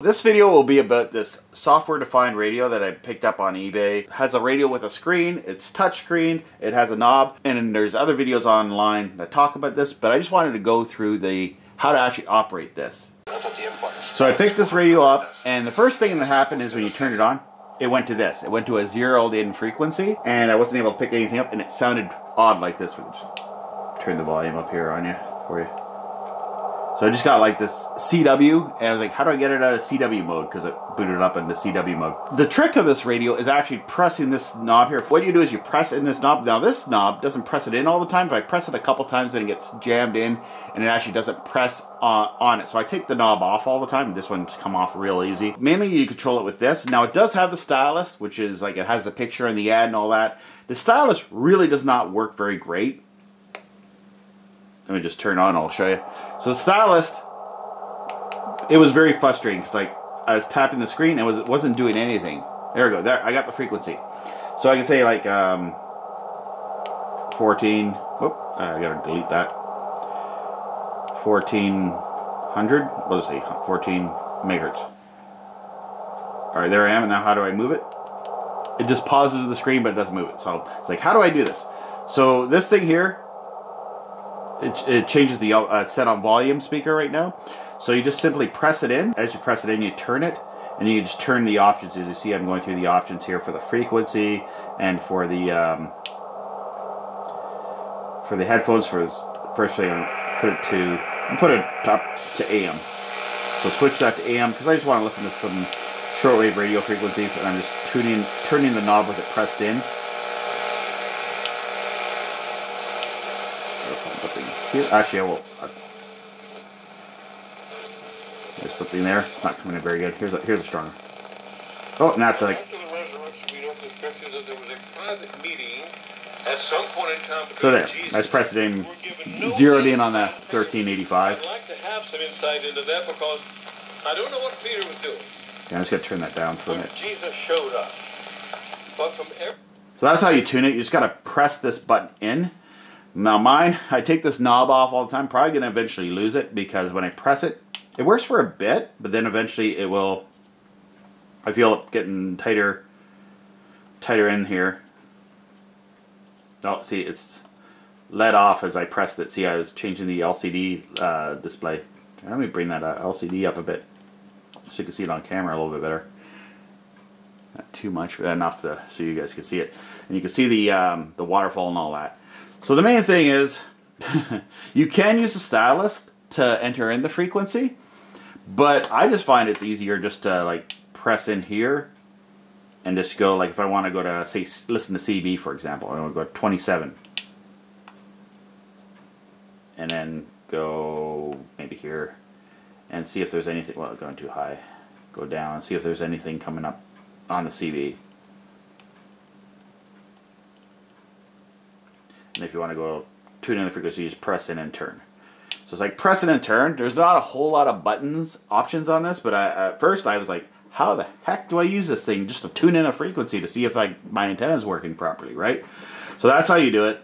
This video will be about this software-defined radio that I picked up on eBay. It has a radio with a screen, it's touchscreen, it has a knob, and there's other videos online that talk about this, but I just wanted to go through the how to actually operate this. So I picked this radio up, and the first thing that happened is when you turned it on, it went to this. It went to a zeroed in frequency, and I wasn't able to pick anything up, and it sounded odd like this. Turn the volume up here on you for you. So I just got like this CW, and I was like, how do I get it out of CW mode? Because it booted up into CW mode. The trick of this radio is actually pressing this knob here. What you do is you press in this knob. Now this knob doesn't press it in all the time, but I press it a couple times, then it gets jammed in, and it actually doesn't press uh, on it. So I take the knob off all the time, this one's come off real easy. Mainly you control it with this. Now it does have the stylus, which is like it has the picture and the ad and all that. The stylus really does not work very great. Let me just turn on, I'll show you. So the stylus, it was very frustrating because like I was tapping the screen and was, it wasn't doing anything. There we go, there, I got the frequency. So I can say like um, 14, whoop, I gotta delete that. 1400, what it say, 14 megahertz. Alright, there I am, and now how do I move it? It just pauses the screen, but it doesn't move it. So it's like, how do I do this? So this thing here, it, it changes the uh, set on volume speaker right now. So you just simply press it in. As you press it in, you turn it, and you just turn the options. As you see, I'm going through the options here for the frequency and for the um, for the headphones. For this first thing, I'm put it to put it up to AM. So switch that to AM because I just want to listen to some shortwave radio frequencies, and I'm just tuning turning the knob with it pressed in. Find something here. Actually, I will. There's something there. It's not coming in very good. Here's a here's a stronger. Oh, and that's like. So there, I just pressed it in, zeroed in on that 1385. I'd like to have some insight into that because I don't know what Peter was doing. Yeah, I'm just gonna turn that down for a minute. Jesus showed up. But from so that's how you tune it. You just gotta press this button in now mine, I take this knob off all the time. Probably going to eventually lose it because when I press it, it works for a bit, but then eventually it will, I feel it getting tighter, tighter in here. Oh, see, it's let off as I pressed it. See, I was changing the LCD uh, display. Let me bring that uh, LCD up a bit so you can see it on camera a little bit better. Not too much, but enough to, so you guys can see it. And you can see the, um, the waterfall and all that. So the main thing is, you can use the stylus to enter in the frequency, but I just find it's easier just to like press in here and just go like if I want to go to say listen to CB for example, I want to go 27 and then go maybe here and see if there's anything well going too high go down and see if there's anything coming up on the CB And if you want to go tune in the frequency, you just press in and turn. So it's like press in and turn. There's not a whole lot of buttons options on this, but I, at first I was like, how the heck do I use this thing just to tune in a frequency to see if I, my antenna is working properly, right? So that's how you do it.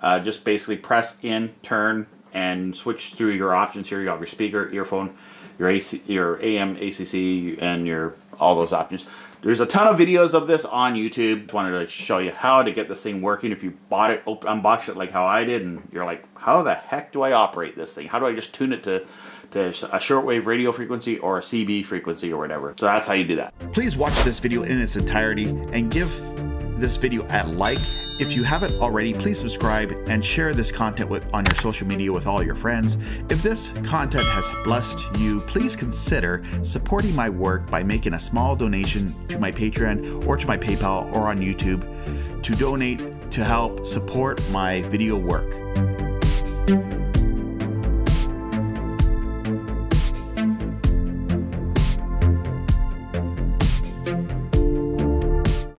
Uh, just basically press in, turn, and switch through your options here. You have your speaker, earphone, your AC, your AM, ACC, and your all those options. There's a ton of videos of this on YouTube. Just wanted to show you how to get this thing working. If you bought it, unboxed it like how I did, and you're like, how the heck do I operate this thing? How do I just tune it to to a shortwave radio frequency or a CB frequency or whatever. So that's how you do that. Please watch this video in its entirety and give this video a like. If you haven't already, please subscribe and share this content with, on your social media with all your friends. If this content has blessed you, please consider supporting my work by making a small donation to my Patreon or to my PayPal or on YouTube to donate to help support my video work.